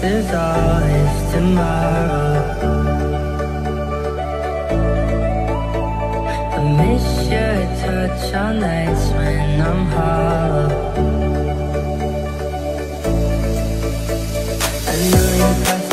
Is all is tomorrow. I miss your touch on nights when I'm hollow I know you